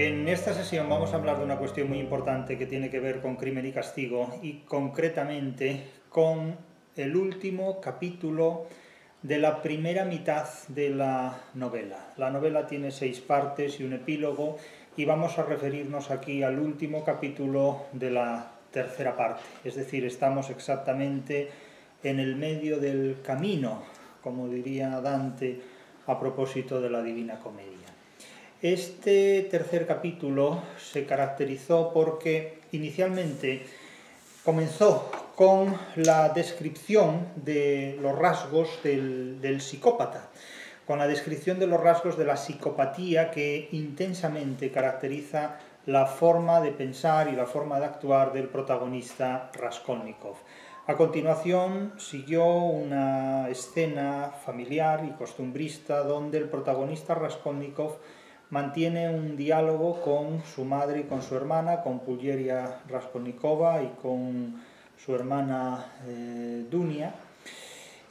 En esta sesión vamos a hablar de una cuestión muy importante que tiene que ver con crimen y castigo y concretamente con el último capítulo de la primera mitad de la novela. La novela tiene seis partes y un epílogo y vamos a referirnos aquí al último capítulo de la tercera parte. Es decir, estamos exactamente en el medio del camino, como diría Dante a propósito de la Divina Comedia. Este tercer capítulo se caracterizó porque inicialmente comenzó con la descripción de los rasgos del, psicópata, con la descripción de los rasgos de la psicopatía que intensamente caracteriza la forma de pensar y la forma de actuar del protagonista Raskolnikov. A continuación siguió una escena familiar y costumbrista donde el protagonista Raskolnikov mantiene un diálogo con su madre y con su hermana, con Pulgeria Raskolnikova y con su hermana eh, Dunia,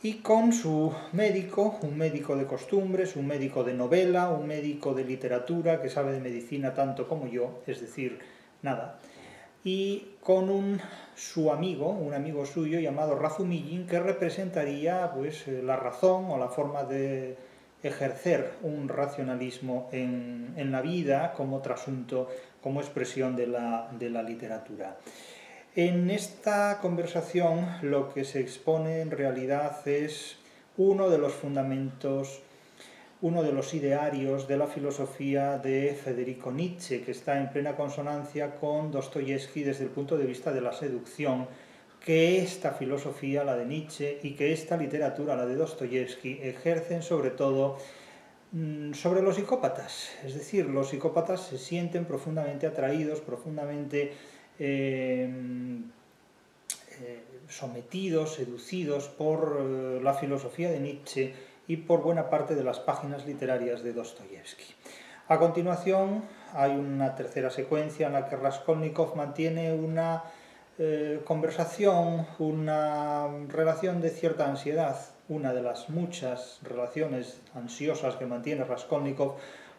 y con su médico, un médico de costumbres, un médico de novela, un médico de literatura que sabe de medicina tanto como yo, es decir, nada, y con un, su amigo, un amigo suyo llamado Razumijin, que representaría pues, la razón o la forma de ejercer un racionalismo en, la vida como trasunto, como expresión de la, de la literatura. En esta conversación lo que se expone en realidad es uno de los fundamentos, uno de los idearios de la filosofía de Federico Nietzsche, que está en plena consonancia con Dostoyevsky desde el punto de vista de la seducción, que esta filosofía, la de Nietzsche, y que esta literatura, la de Dostoyevsky, ejercen sobre todo mm, sobre los psicópatas. Es decir, los psicópatas se sienten profundamente atraídos, profundamente eh, eh, sometidos, seducidos por eh, la filosofía de Nietzsche y por buena parte de las páginas literarias de Dostoyevsky. A continuación hay una tercera secuencia en la que Raskolnikov mantiene una eh, conversación, una relación de cierta ansiedad, una de las muchas relaciones ansiosas que mantiene Raskolnikov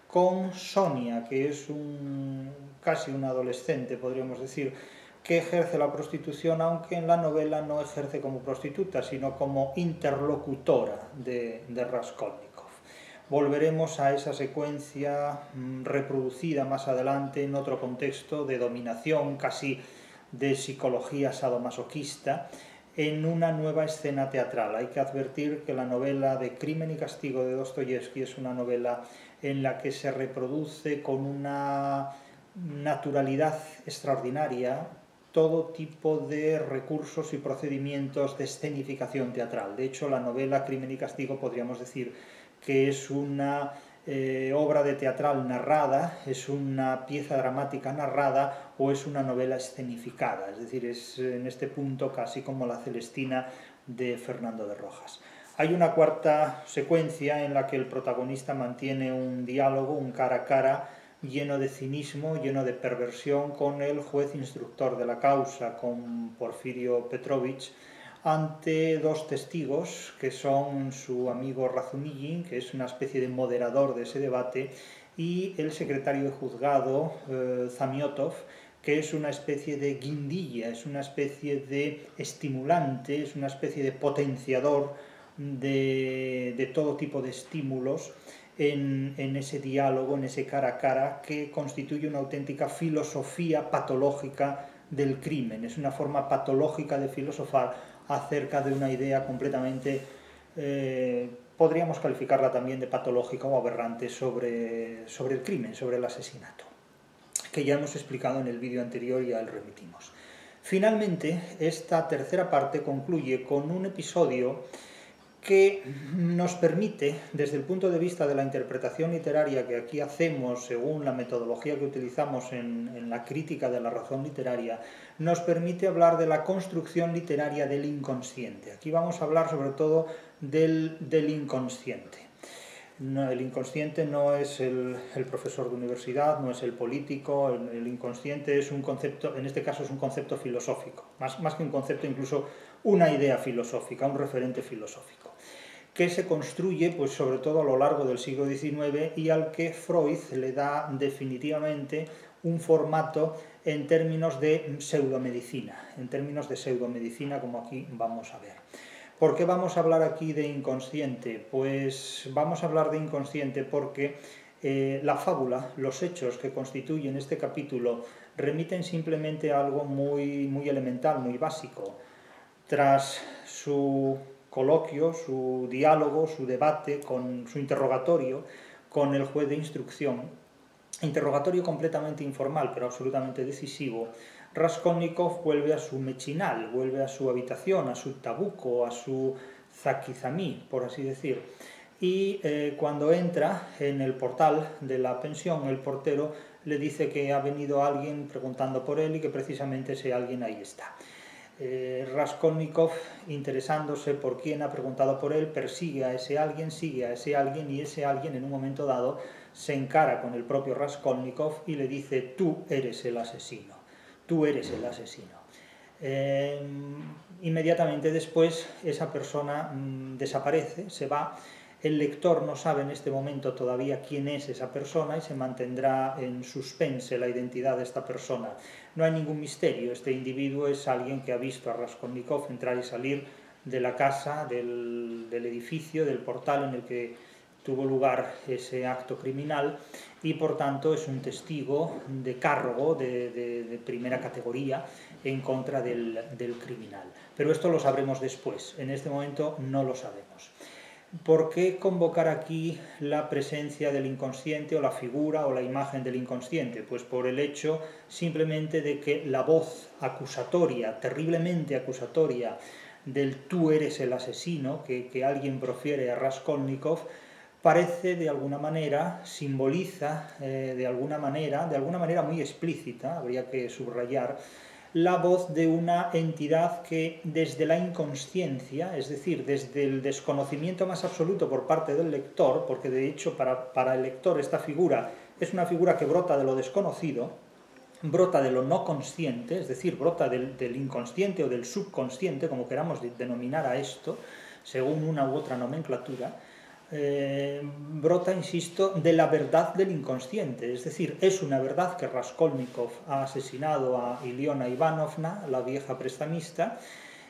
con Sonia, que es un, casi un adolescente, podríamos decir, que ejerce la prostitución, aunque en la novela no ejerce como prostituta, sino como interlocutora de, de Raskolnikov. Volveremos a esa secuencia mm, reproducida más adelante en otro contexto de dominación casi de psicología sadomasoquista en una nueva escena teatral. Hay que advertir que la novela de Crimen y Castigo de Dostoyevsky es una novela en la que se reproduce con una naturalidad extraordinaria todo tipo de recursos y procedimientos de escenificación teatral. De hecho, la novela Crimen y Castigo podríamos decir que es una eh, obra de teatral narrada, es una pieza dramática narrada o es una novela escenificada, es decir, es en este punto casi como la Celestina de Fernando de Rojas. Hay una cuarta secuencia en la que el protagonista mantiene un diálogo, un cara a cara, lleno de cinismo, lleno de perversión con el juez instructor de la causa, con Porfirio Petrovich, ante dos testigos, que son su amigo Razumijin, que es una especie de moderador de ese debate, y el secretario de juzgado, eh, Zamiotov, que es una especie de guindilla, es una especie de estimulante, es una especie de potenciador de, de todo tipo de estímulos en, en, ese diálogo, en ese cara a cara, que constituye una auténtica filosofía patológica del crimen, es una forma patológica de filosofar acerca de una idea completamente, eh, podríamos calificarla también de patológica o aberrante sobre, sobre el crimen, sobre el asesinato, que ya hemos explicado en el vídeo anterior y ya el remitimos. Finalmente, esta tercera parte concluye con un episodio que nos permite, desde el punto de vista de la interpretación literaria que aquí hacemos según la metodología que utilizamos en, la crítica de la razón literaria, nos permite hablar de la construcción literaria del inconsciente. Aquí vamos a hablar sobre todo del, inconsciente. el inconsciente no es el, profesor de universidad, no es el político, el, inconsciente es un concepto, en este caso es un concepto filosófico, más, más que un concepto incluso una idea filosófica, un referente filosófico que se construye pues sobre todo a lo largo del siglo XIX y al que Freud le da definitivamente un formato en términos de pseudomedicina, en términos de pseudomedicina como aquí vamos a ver. ¿Por qué vamos a hablar aquí de inconsciente? Pues vamos a hablar de inconsciente porque eh, la fábula, los hechos que constituyen este capítulo remiten simplemente a algo muy, muy elemental, muy básico. Tras su coloquio, su diálogo, su debate, con su interrogatorio con el juez de instrucción, interrogatorio completamente informal pero absolutamente decisivo, Raskolnikov vuelve a su mechinal, vuelve a su habitación, a su tabuco, a su zakizamí, por así decir. Y eh, cuando entra en el portal de la pensión, el portero le dice que ha venido alguien preguntando por él y que precisamente ese alguien ahí está. Eh, Raskolnikov, interesándose por quién ha preguntado por él, persigue a ese alguien, sigue a ese alguien y ese alguien en un momento dado se encara con el propio Raskolnikov y le dice, tú eres el asesino tú eres el asesino. Eh, inmediatamente después esa persona mm, desaparece, se va, el lector no sabe en este momento todavía quién es esa persona y se mantendrá en suspense la identidad de esta persona. No hay ningún misterio, este individuo es alguien que ha visto a Raskolnikov entrar y salir de la casa, del, del edificio, del portal en el que tuvo lugar ese acto criminal y por tanto es un testigo de cargo de, primera categoría en contra del, criminal. Pero esto lo sabremos después, en este momento no lo sabemos. ¿Por qué convocar aquí la presencia del inconsciente o la figura o la imagen del inconsciente? Pues por el hecho simplemente de que la voz acusatoria, terriblemente acusatoria, del tú eres el asesino que, que alguien profiere a Raskolnikov, parece de alguna manera, simboliza eh, de alguna manera, de alguna manera muy explícita, habría que subrayar, la voz de una entidad que desde la inconsciencia, es decir, desde el desconocimiento más absoluto por parte del lector, porque de hecho para, para el lector esta figura es una figura que brota de lo desconocido, brota de lo no consciente, es decir, brota del, del inconsciente o del subconsciente, como queramos denominar a esto, según una u otra nomenclatura, eh, brota, insisto, de la verdad del inconsciente. Es decir, es una verdad que Raskolnikov ha asesinado a Iliona Ivanovna, la vieja prestamista.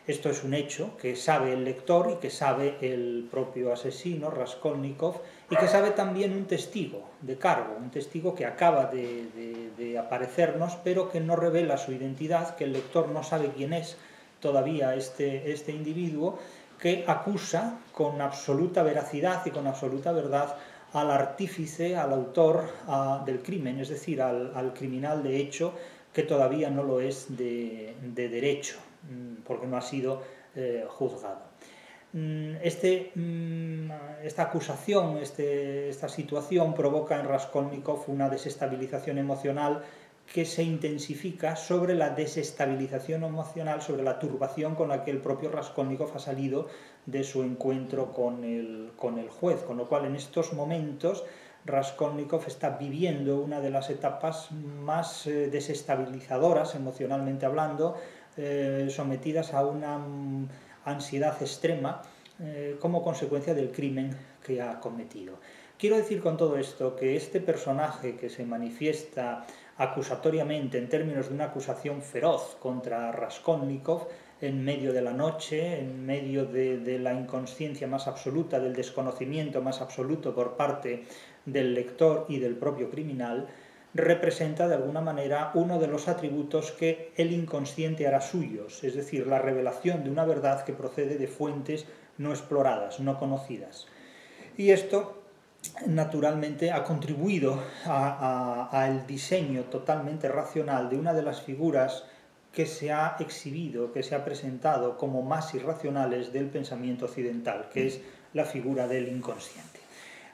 Esto es un hecho que sabe el lector y que sabe el propio asesino, Raskolnikov, y que sabe también un testigo de cargo, un testigo que acaba de, de aparecernos, pero que no revela su identidad, que el lector no sabe quién es todavía este, este individuo, que acusa con absoluta veracidad y con absoluta verdad al artífice, al autor del crimen, es decir, al, criminal de hecho que todavía no lo es de, derecho, mm, porque no ha sido eh, juzgado. Mm, este, mm, esta acusación, este, esta situación provoca en Raskolnikov una desestabilización emocional que se intensifica sobre la desestabilización emocional, sobre la turbación con la que el propio Raskolnikov ha salido de su encuentro con el, con el juez, con lo cual en estos momentos Raskolnikov está viviendo una de las etapas más eh, desestabilizadoras emocionalmente hablando, eh, sometidas a una mm, ansiedad extrema eh, como consecuencia del crimen que ha cometido. Quiero decir con todo esto que este personaje que se manifiesta acusatoriamente en términos de una acusación feroz contra Raskolnikov en medio de la noche, en medio de, la inconsciencia más absoluta, del desconocimiento más absoluto por parte del lector y del propio criminal, representa de alguna manera uno de los atributos que el inconsciente hará suyos, es decir, la revelación de una verdad que procede de fuentes no exploradas, no conocidas. Y esto naturalmente ha contribuido al diseño totalmente racional de una de las figuras que se ha exhibido, que se ha presentado como más irracionales del pensamiento occidental, que es la figura del inconsciente.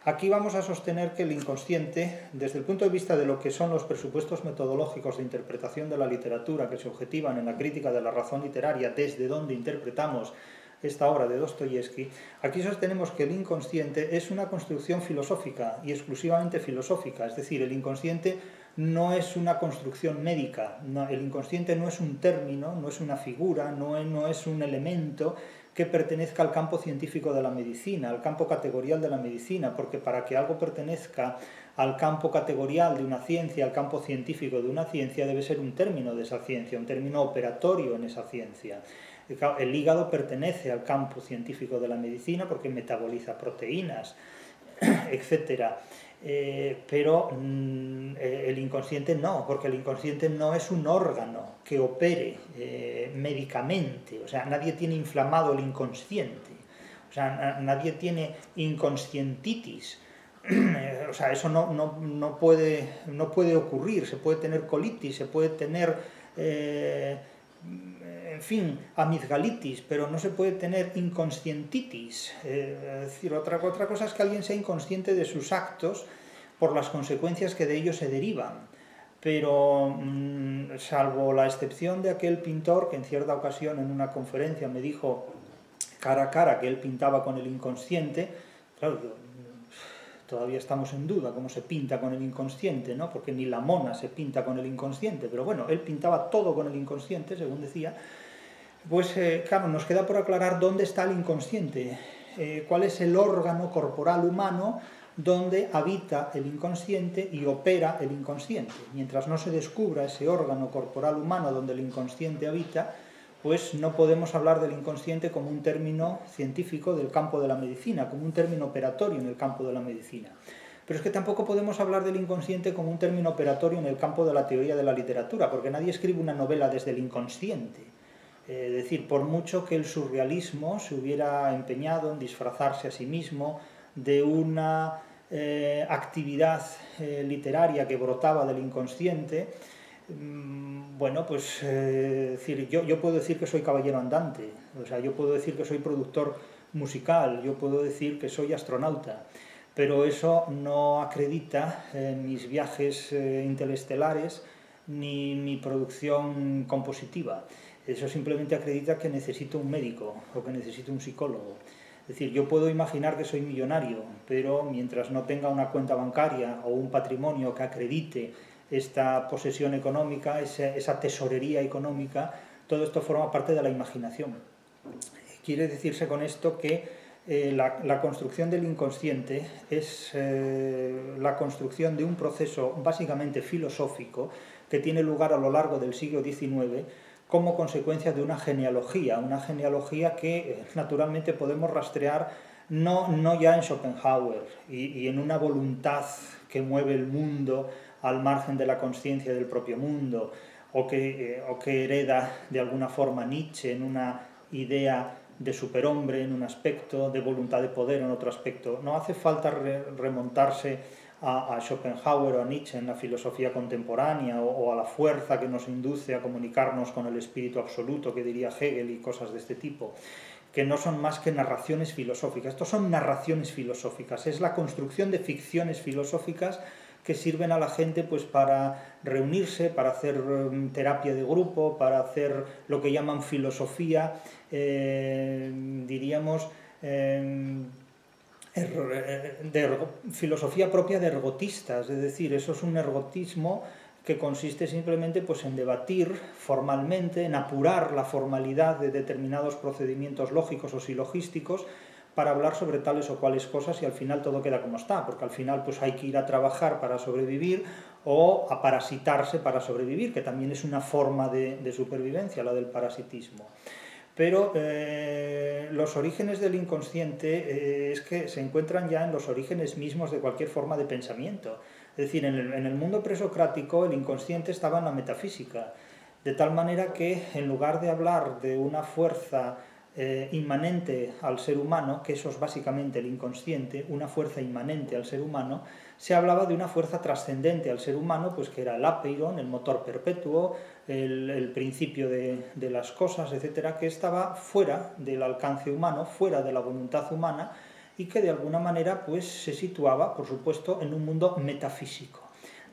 Aquí vamos a sostener que el inconsciente, desde el punto de vista de lo que son los presupuestos metodológicos de interpretación de la literatura que se objetivan en la crítica de la razón literaria, desde donde interpretamos esta obra de Dostoyevsky, aquí sostenemos que el inconsciente es una construcción filosófica y exclusivamente filosófica, es decir, el inconsciente no es una construcción médica, el inconsciente no es un término, no es una figura, no es, no es un elemento que pertenezca al campo científico de la medicina, al campo categorial de la medicina, porque para que algo pertenezca al campo categorial de una ciencia, al campo científico de una ciencia, debe ser un término de esa ciencia, un término operatorio en esa ciencia. El hígado pertenece al campo científico de la medicina porque metaboliza proteínas, etc. Eh, pero mm, eh, el inconsciente no, porque el inconsciente no es un órgano que opere eh, médicamente, o sea, nadie tiene inflamado el inconsciente, o sea, nadie tiene inconscientitis, o sea, eso no, no, no, puede, no puede ocurrir, se puede tener colitis, se puede tener en fin, amigdalitis, pero no se puede tener inconscientitis. Eh, decir, otra, otra cosa es que alguien sea inconsciente de sus actos por las consecuencias que de ellos se derivan. Pero, mm, salvo la excepción de aquel pintor que en cierta ocasión en una conferencia me dijo cara a cara que él pintaba con el inconsciente, claro, todavía estamos en duda cómo se pinta con el inconsciente, ¿no? porque ni la mona se pinta con el inconsciente, pero bueno, él pintaba todo con el inconsciente, según decía, pues eh, claro, nos queda por aclarar dónde está el inconsciente, eh, cuál es el órgano corporal humano donde habita el inconsciente y opera el inconsciente. Mientras no se descubra ese órgano corporal humano donde el inconsciente habita, pues no podemos hablar del inconsciente como un término científico del campo de la medicina, como un término operatorio en el campo de la medicina. Pero es que tampoco podemos hablar del inconsciente como un término operatorio en el campo de la teoría de la literatura, porque nadie escribe una novela desde el inconsciente. Eh, es decir, por mucho que el surrealismo se hubiera empeñado en disfrazarse a sí mismo de una eh, actividad eh, literaria que brotaba del inconsciente, mm, bueno, pues decir, yo, yo puedo decir que soy caballero andante, o sea, yo puedo decir que soy productor musical, yo puedo decir que soy astronauta, pero eso no acredita mis viajes interestelares ni mi producción compositiva. Eso simplemente acredita que necesito un médico o que necesito un psicólogo. Es decir, yo puedo imaginar que soy millonario, pero mientras no tenga una cuenta bancaria o un patrimonio que acredite esta posesión económica, esa, tesorería económica, todo esto forma parte de la imaginación. Quiere decirse con esto que eh, la, construcción del inconsciente es eh, la construcción de un proceso básicamente filosófico que tiene lugar a lo largo del siglo XIX como consecuencia de una genealogía, una genealogía que eh, naturalmente podemos rastrear no, no ya en Schopenhauer y, en una voluntad que mueve el mundo al margen de la conciencia del propio mundo, o que, eh, o que hereda de alguna forma Nietzsche en una idea de superhombre en un aspecto, de voluntad de poder en otro aspecto. No hace falta remontarse a, Schopenhauer o a Nietzsche en la filosofía contemporánea o, a la fuerza que nos induce a comunicarnos con el espíritu absoluto que diría Hegel y cosas de este tipo que no son más que narraciones filosóficas. Estos son narraciones filosóficas, es la construcción de ficciones filosóficas que sirven a la gente pues para reunirse, para hacer mm, terapia de grupo, para hacer lo que llaman filosofía, eh, diríamos, eh, de filosofía propia de ergotistas, es decir, eso es un ergotismo que consiste simplemente pues, en debatir formalmente, en apurar la formalidad de determinados procedimientos lógicos o silogísticos para hablar sobre tales o cuales cosas y al final todo queda como está, porque al final pues hay que ir a trabajar para sobrevivir o a parasitarse para sobrevivir, que también es una forma de supervivencia, la del parasitismo. Pero eh, los orígenes del inconsciente eh, es que se encuentran ya en los orígenes mismos de cualquier forma de pensamiento. Es decir, en el, mundo presocrático el inconsciente estaba en la metafísica, de tal manera que en lugar de hablar de una fuerza eh, inmanente al ser humano, que eso es básicamente el inconsciente, una fuerza inmanente al ser humano, se hablaba de una fuerza trascendente al ser humano, pues que era el apeiron, el motor perpetuo, el, principio de, las cosas, etcétera, que estaba fuera del alcance humano, fuera de la voluntad humana y que de alguna manera pues, se situaba, por supuesto, en un mundo metafísico.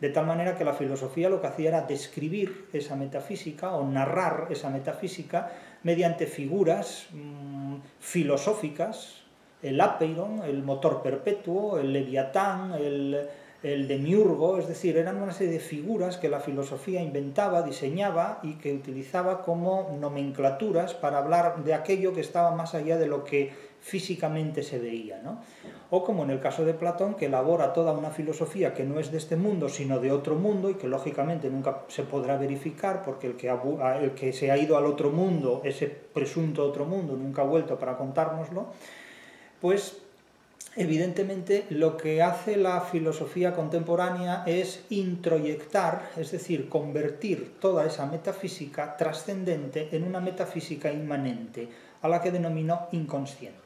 De tal manera que la filosofía lo que hacía era describir esa metafísica o narrar esa metafísica mediante figuras mm, filosóficas, el apeiron, el motor perpetuo, el leviatán, el, el demiurgo, es decir, eran una serie de figuras que la filosofía inventaba, diseñaba y que utilizaba como nomenclaturas para hablar de aquello que estaba más allá de lo que físicamente se veía. ¿no? O como en el caso de Platón, que elabora toda una filosofía que no es de este mundo, sino de otro mundo y que lógicamente nunca se podrá verificar porque el que, el que se ha ido al otro mundo, ese presunto otro mundo, nunca ha vuelto para contárnoslo, pues evidentemente lo que hace la filosofía contemporánea es introyectar, es decir, convertir toda esa metafísica trascendente en una metafísica inmanente, a la que denominó inconsciente.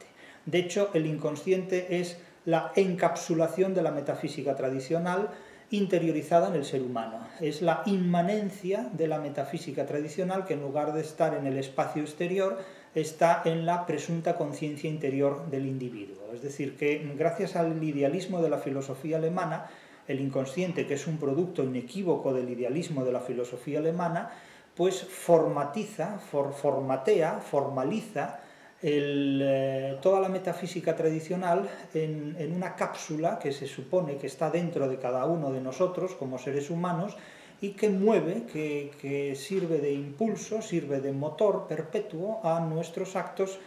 De hecho, el inconsciente es la encapsulación de la metafísica tradicional interiorizada en el ser humano. Es la inmanencia de la metafísica tradicional que en lugar de estar en el espacio exterior, está en la presunta conciencia interior del individuo. Es decir, que gracias al idealismo de la filosofía alemana, el inconsciente, que es un producto inequívoco del idealismo de la filosofía alemana, pues formatiza, formatea, formaliza eh, toda la metafísica tradicional en, en, una cápsula que se supone que está dentro de cada uno de nosotros como seres humanos y que mueve, que, sirve de impulso, sirve de motor perpetuo a nuestros actos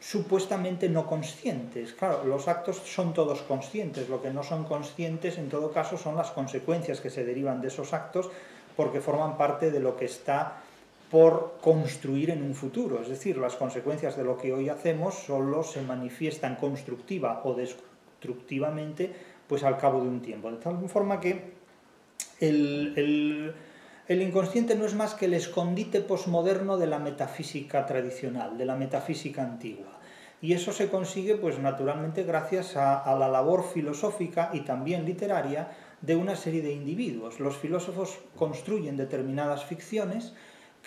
supuestamente no conscientes. Claro, los actos son todos conscientes, lo que no son conscientes en todo caso son las consecuencias que se derivan de esos actos porque forman parte de lo que está por construir en un futuro. Es decir, las consecuencias de lo que hoy hacemos solo se manifiestan constructiva o destructivamente pues al cabo de un tiempo. De tal forma que el, inconsciente no es más que el escondite posmoderno de la metafísica tradicional, de la metafísica antigua. Y eso se consigue, pues naturalmente, gracias a, a, la labor filosófica y también literaria de una serie de individuos. Los filósofos construyen determinadas ficciones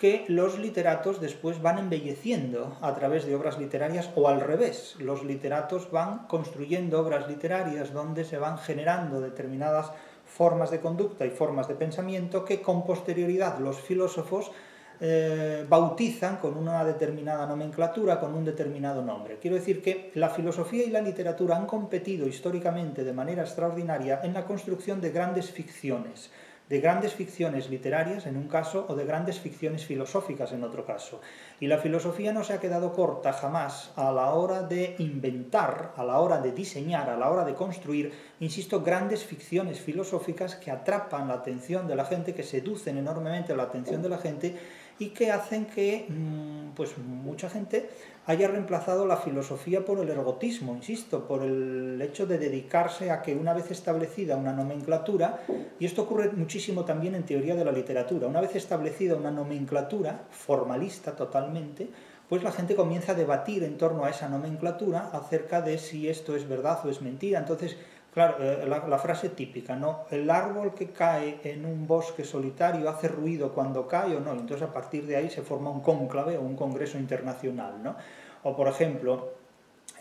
que los literatos después van embelleciendo a través de obras literarias o al revés. Los literatos van construyendo obras literarias donde se van generando determinadas formas de conducta y formas de pensamiento que con posterioridad los filósofos eh, bautizan con una determinada nomenclatura, con un determinado nombre. Quiero decir que la filosofía y la literatura han competido históricamente de manera extraordinaria en la construcción de grandes ficciones, de grandes ficciones literarias en un caso o de grandes ficciones filosóficas en otro caso. Y la filosofía no se ha quedado corta jamás a la hora de inventar, a la hora de diseñar, a la hora de construir, insisto, grandes ficciones filosóficas que atrapan la atención de la gente, que seducen enormemente la atención de la gente y que hacen que mm, pues mucha gente haya reemplazado la filosofía por el ergotismo, insisto, por el hecho de dedicarse a que una vez establecida una nomenclatura, y esto ocurre muchísimo también en teoría de la literatura, una vez establecida una nomenclatura formalista totalmente, pues la gente comienza a debatir en torno a esa nomenclatura acerca de si esto es verdad o es mentira. Entonces, Claro, eh, la, frase típica, ¿no? El árbol que cae en un bosque solitario hace ruido cuando cae o no. Entonces a partir de ahí se forma un cónclave o un congreso internacional, ¿no? O por ejemplo,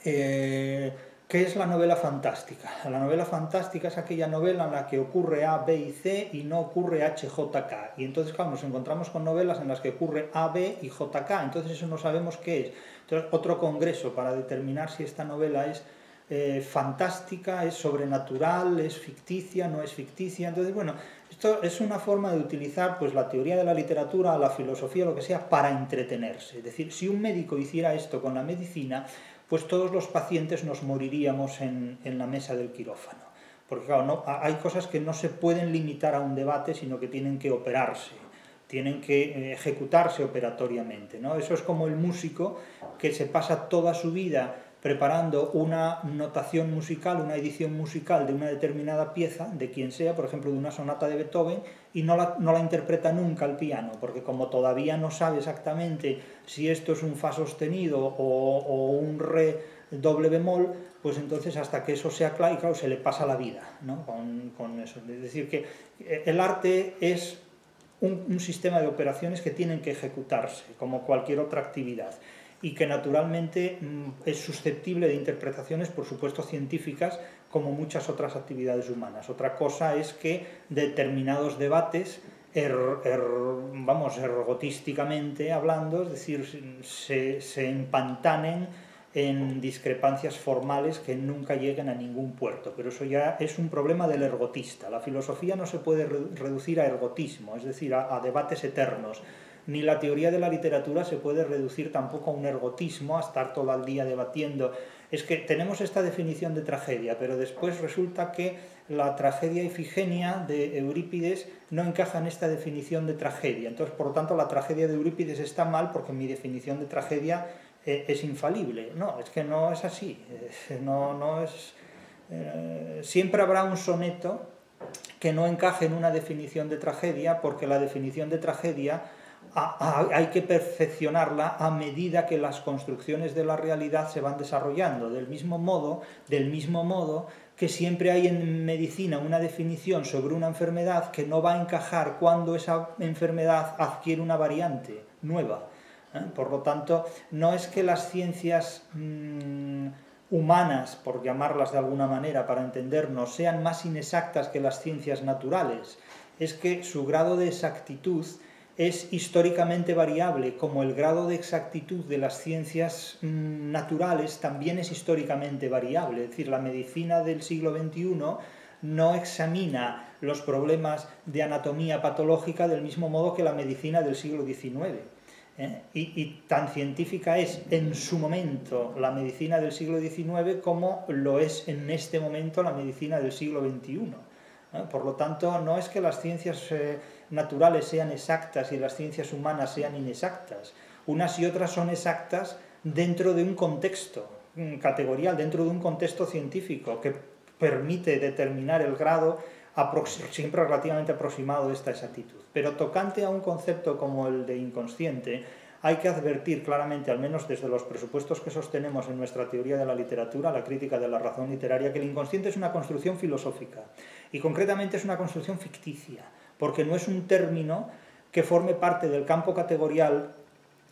eh, ¿qué es la novela fantástica? La novela fantástica es aquella novela en la que ocurre A, B y C y no ocurre H, J, K. Y entonces, claro, nos encontramos con novelas en las que ocurre A, B y J, K. Entonces eso no sabemos qué es. Entonces otro congreso para determinar si esta novela es eh, fantástica, es sobrenatural, es ficticia, no es ficticia. Entonces, bueno, esto es una forma de utilizar pues, la teoría de la literatura, la filosofía, lo que sea, para entretenerse. Es decir, si un médico hiciera esto con la medicina, pues todos los pacientes nos moriríamos en, la mesa del quirófano. Porque claro, no, hay cosas que no se pueden limitar a un debate, sino que tienen que operarse tienen que eh, ejecutarse operatoriamente. ¿no? Eso es como el músico que se pasa toda su vida preparando una notación musical, una edición musical de una determinada pieza, de quien sea, por ejemplo, de una sonata de Beethoven, y no la, no la interpreta nunca al piano, porque como todavía no sabe exactamente si esto es un fa sostenido o, un re doble bemol, pues entonces hasta que eso sea claro, y claro, se le pasa la vida ¿no? con, eso. Es decir, que eh, el arte es un sistema de operaciones que tienen que ejecutarse, como cualquier otra actividad y que naturalmente mm, es susceptible de interpretaciones, por supuesto, científicas, como muchas otras actividades humanas. Otra cosa es que determinados debates, er, er, vamos, ergotísticamente hablando, es decir, se, se empantanen en discrepancias formales que nunca lleguen a ningún puerto, pero eso ya es un problema del ergotista. La filosofía no se puede reducir a ergotismo, es decir, a, debates eternos, ni la teoría de la literatura se puede reducir tampoco a un ergotismo, a estar todo el día debatiendo. Es que tenemos esta definición de tragedia, pero después resulta que la tragedia Ifigenia de Eurípides no encaja en esta definición de tragedia. Entonces, por lo tanto, la tragedia de Eurípides está mal porque mi definición de tragedia eh, es infalible. No, es que no es así. no, no es, eh, siempre habrá un soneto que no encaje en una definición de tragedia, porque la definición de tragedia hay que perfeccionarla a medida que las construcciones de la realidad se van desarrollando. Del mismo modo, del mismo modo que siempre hay en medicina una definición sobre una enfermedad que no va a encajar cuando esa enfermedad adquiere una variante nueva. ¿eh? Por lo tanto, no es que las ciencias mm, humanas, por llamarlas de alguna manera para entendernos, sean más inexactas que las ciencias naturales, es que su grado de exactitud es históricamente variable, como el grado de exactitud de las ciencias mm, naturales también es históricamente variable. Es decir, la medicina del siglo XXI no examina los problemas de anatomía patológica del mismo modo que la medicina del siglo XIX. ¿eh? Y, tan científica es en su momento la medicina del siglo XIX como lo es en este momento la medicina del siglo XXI. ¿eh? Por lo tanto, no es que las ciencias eh, naturales sean exactas y las ciencias humanas sean inexactas. Unas y otras son exactas dentro de un contexto mm, categorial, dentro de un contexto científico que permite determinar el grado siempre relativamente aproximado de esta exactitud. Pero tocante a un concepto como el de inconsciente, hay que advertir claramente, al menos desde los presupuestos que sostenemos en nuestra teoría de la literatura, la crítica de la razón literaria, que el inconsciente es una construcción filosófica y concretamente es una construcción ficticia, porque no es un término que forme parte del campo categorial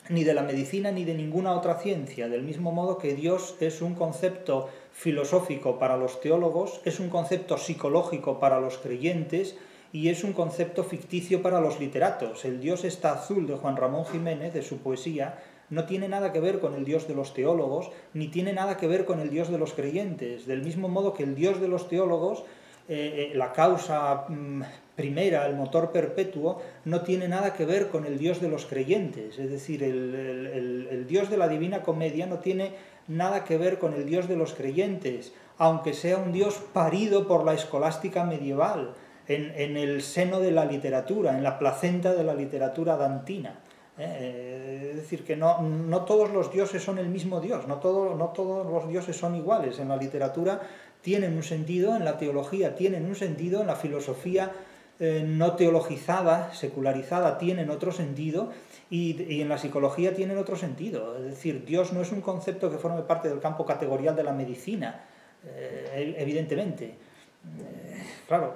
ni de la medicina ni de ninguna otra ciencia, del mismo modo que Dios es un concepto filosófico para los teólogos, es un concepto psicológico para los creyentes y es un concepto ficticio para los literatos. El Dios está azul de Juan Ramón Jiménez, de su poesía, no tiene nada que ver con el Dios de los teólogos, ni tiene nada que ver con el Dios de los creyentes, del mismo modo que el Dios de los teólogos eh, eh, la causa mm, primera, el motor perpetuo, no tiene nada que ver con el Dios de los creyentes. Es decir, el, Dios de la Divina Comedia no tiene nada que ver con el Dios de los creyentes, aunque sea un Dios parido por la escolástica medieval, en, el seno de la literatura, en la placenta de la literatura dantina. ¿eh? es decir, que no, todos los dioses son el mismo Dios, no, no todos los dioses son iguales. En la literatura tienen un sentido, en la teología tienen un sentido, en la filosofía eh, no teologizada, secularizada, tienen otro sentido, y, en la psicología tienen otro sentido. Es decir, Dios no es un concepto que forme parte del campo categorial de la medicina, eh, evidentemente. Eh, claro,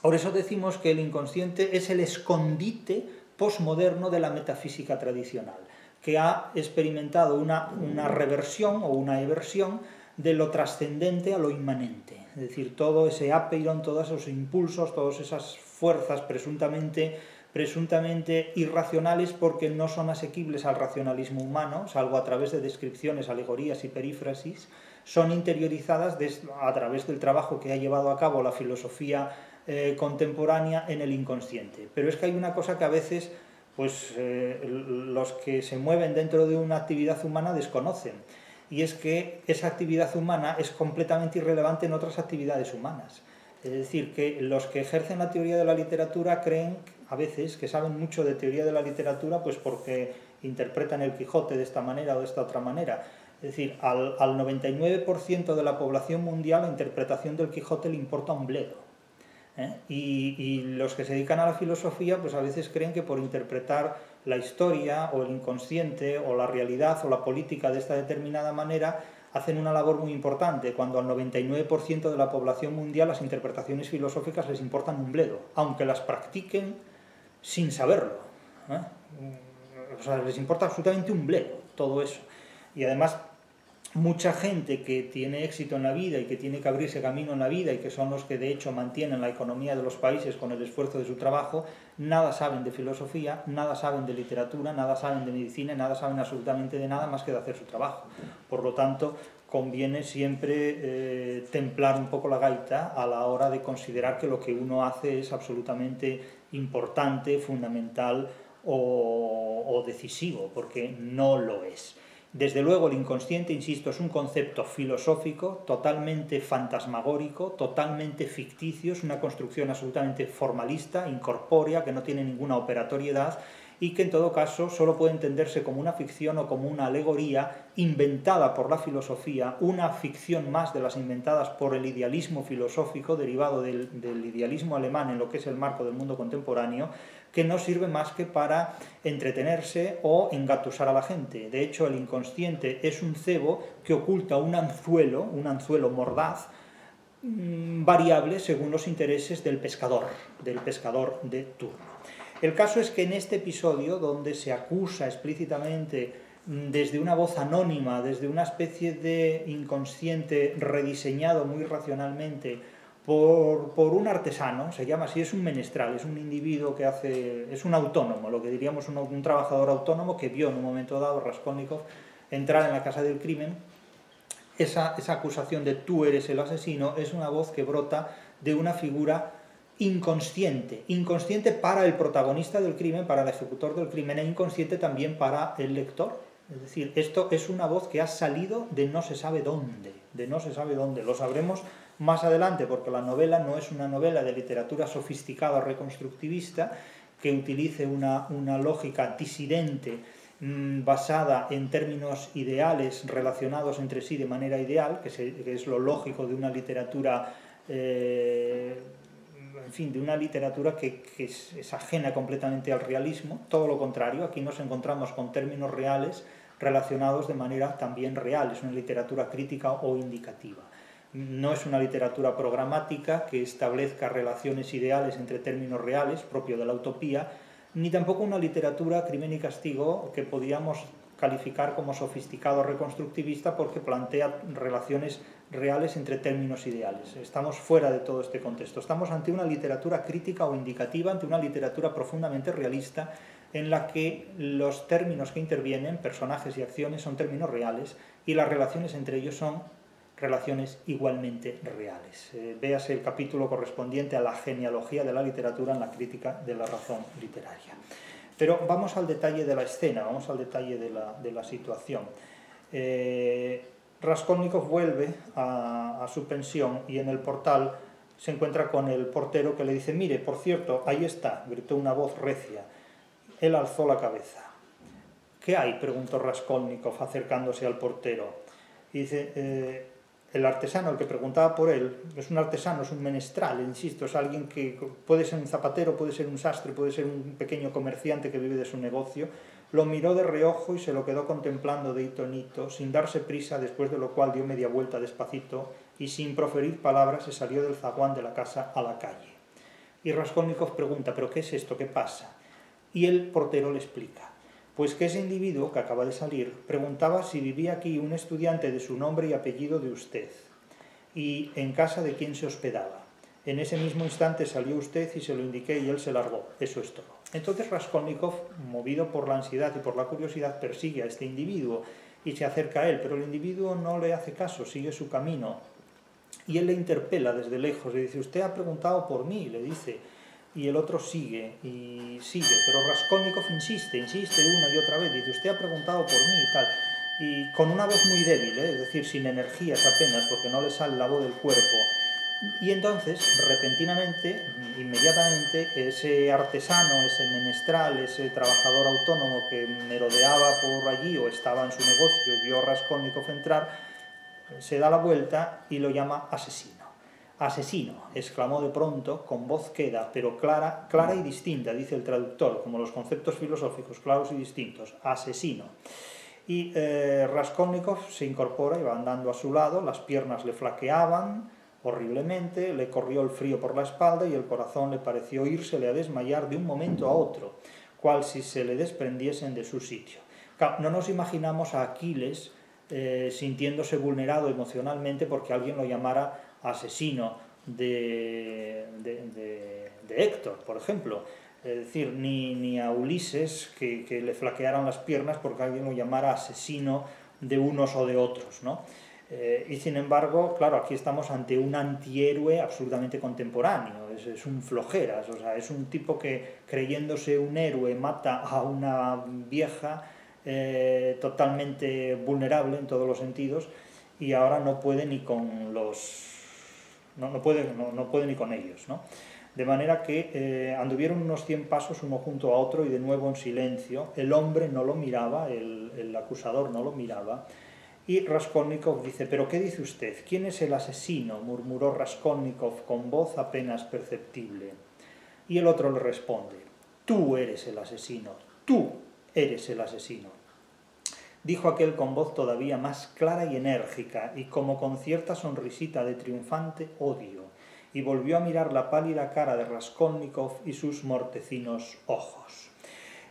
por eso decimos que el inconsciente es el escondite posmoderno de la metafísica tradicional, que ha experimentado una, una reversión o una eversión de lo trascendente a lo inmanente. Es decir, todo ese apeiron, todos esos impulsos, todas esas fuerzas presuntamente, presuntamente irracionales porque no son asequibles al racionalismo humano, salvo a través de descripciones, alegorías y perífrasis, son interiorizadas a través del trabajo que ha llevado a cabo la filosofía eh, contemporánea en el inconsciente. Pero es que hay una cosa que a veces pues, eh, los que se mueven dentro de una actividad humana desconocen y es que esa actividad humana es completamente irrelevante en otras actividades humanas. Es decir, que los que ejercen la teoría de la literatura creen a veces que saben mucho de teoría de la literatura pues porque interpretan el Quijote de esta manera o de esta otra manera. Es decir, al, 99% de la población mundial la interpretación del Quijote le importa un bledo. ¿eh? Y, y, los que se dedican a la filosofía pues a veces creen que por interpretar la historia o el inconsciente o la realidad o la política de esta determinada manera hacen una labor muy importante, cuando al 99% de la población mundial las interpretaciones filosóficas les importan un bledo, aunque las practiquen sin saberlo. ¿eh? O sea, les importa absolutamente un bledo todo eso. Y además, mucha gente que tiene éxito en la vida y que tiene que abrirse camino en la vida y que son los que de hecho mantienen la economía de los países con el esfuerzo de su trabajo, nada saben de filosofía, nada saben de literatura, nada saben de medicina, nada saben absolutamente de nada más que de hacer su trabajo. Por lo tanto, conviene siempre eh, templar un poco la gaita a la hora de considerar que lo que uno hace es absolutamente importante, fundamental o, o decisivo, porque no lo es. Desde luego el inconsciente, insisto, es un concepto filosófico totalmente fantasmagórico, totalmente ficticio, es una construcción absolutamente formalista, incorpórea, que no tiene ninguna operatoriedad y que en todo caso solo puede entenderse como una ficción o como una alegoría inventada por la filosofía, una ficción más de las inventadas por el idealismo filosófico derivado del, idealismo alemán en lo que es el marco del mundo contemporáneo, que no sirve más que para entretenerse o engatusar a la gente. De hecho, el inconsciente es un cebo que oculta un anzuelo, un anzuelo mordaz, mm, variable según los intereses del pescador, del pescador de turno. El caso es que en este episodio, donde se acusa explícitamente desde una voz anónima, desde una especie de inconsciente rediseñado muy racionalmente, por, un artesano, se llama así, es un menestral, es un individuo que hace, es un autónomo, lo que diríamos un, trabajador autónomo que vio en un momento dado Raskolnikov entrar en la casa del crimen. Esa, esa acusación de tú eres el asesino es una voz que brota de una figura inconsciente, inconsciente para el protagonista del crimen, para el ejecutor del crimen, e inconsciente también para el lector. Es decir, esto es una voz que ha salido de no se sabe dónde, de no se sabe dónde. Lo sabremos más adelante, porque la novela no es una novela de literatura sofisticada reconstructivista que utilice una, lógica disidente mm, basada en términos ideales relacionados entre sí de manera ideal, que, es lo lógico de una literatura, eh, en fin, de una literatura que, es, es, ajena completamente al realismo, todo lo contrario, aquí nos encontramos con términos reales relacionados de manera también real, es una literatura crítica o indicativa no es una literatura programática que establezca relaciones ideales entre términos reales, propio de la utopía, ni tampoco una literatura crimen y castigo que podríamos calificar como sofisticado reconstructivista porque plantea relaciones reales entre términos ideales. Estamos fuera de todo este contexto. Estamos ante una literatura crítica o indicativa, ante una literatura profundamente realista en la que los términos que intervienen, personajes y acciones, son términos reales y las relaciones entre ellos son relaciones igualmente reales. Eh, véase el capítulo correspondiente a la genealogía de la literatura en la crítica de la razón literaria. Pero vamos al detalle de la escena, vamos al detalle de la, situación. Eh, Raskolnikov vuelve a, a, su pensión y en el portal se encuentra con el portero que le dice, mire, por cierto, ahí está, gritó una voz recia. Él alzó la cabeza. ¿Qué hay? preguntó Raskolnikov acercándose al portero. Y dice, eh, el artesano, el que preguntaba por él, es un artesano, es un menestral, insisto, es alguien que puede ser un zapatero, puede ser un sastre, puede ser un pequeño comerciante que vive de su negocio, lo miró de reojo y se lo quedó contemplando de hito en hito, sin darse prisa, después de lo cual dio media vuelta despacito y sin proferir palabras se salió del zaguán de la casa a la calle. Y Raskolnikov pregunta, ¿pero qué es esto? ¿Qué pasa? Y el portero le explica. Pues que ese individuo que acaba de salir preguntaba si vivía aquí un estudiante de su nombre y apellido de usted y en casa de quién se hospedaba. En ese mismo instante salió usted y se lo indiqué y él se largó. Eso es todo. Entonces Raskolnikov, movido por la ansiedad y por la curiosidad, persigue a este individuo y se acerca a él, pero el individuo no le hace caso, sigue su camino. Y él le interpela desde lejos, le dice, usted ha preguntado por mí, le dice, y el otro sigue y sigue, pero Raskolnikov insiste, insiste una y otra vez, dice, usted ha preguntado por mí y tal, y con una voz muy débil, ¿eh? es decir, sin energías apenas, porque no le sale la voz del cuerpo. Y entonces, repentinamente, inmediatamente, ese artesano, ese menestral, ese trabajador autónomo que merodeaba por allí o estaba en su negocio, vio a Raskolnikov entrar, se da la vuelta y lo llama asesino. Asesino, exclamó de pronto, con voz queda, pero clara, clara y distinta, dice el traductor, como los conceptos filosóficos, claros y distintos. Asesino. Y eh, Raskolnikov se incorpora y va andando a su lado, las piernas le flaqueaban horriblemente, le corrió el frío por la espalda y el corazón le pareció irsele a desmayar de un momento a otro, cual si se le desprendiesen de su sitio. no nos imaginamos a Aquiles eh, sintiéndose vulnerado emocionalmente porque alguien lo llamara asesino de, de, Héctor, por ejemplo. Es decir, ni, ni a Ulises que, le flaquearan las piernas porque alguien lo llamara asesino de unos o de otros. ¿no? Eh, y sin embargo, claro, aquí estamos ante un antihéroe absolutamente contemporáneo, es, un flojeras, o sea, es un tipo que creyéndose un héroe mata a una vieja eh, totalmente vulnerable en todos los sentidos y ahora no puede ni con los... no, no puede, no, puede ni con ellos, ¿no? De manera que eh, anduvieron unos 100 pasos uno junto a otro y de nuevo en silencio. El hombre no lo miraba, el, el acusador no lo miraba, y Raskolnikov dice, ¿pero qué dice usted? ¿Quién es el asesino? murmuró Raskolnikov con voz apenas perceptible. Y el otro le responde, tú eres el asesino, tú eres el asesino. Dijo aquel con voz todavía más clara y enérgica, y como con cierta sonrisita de triunfante odio, y volvió a mirar la pálida cara de Raskolnikov y sus mortecinos ojos.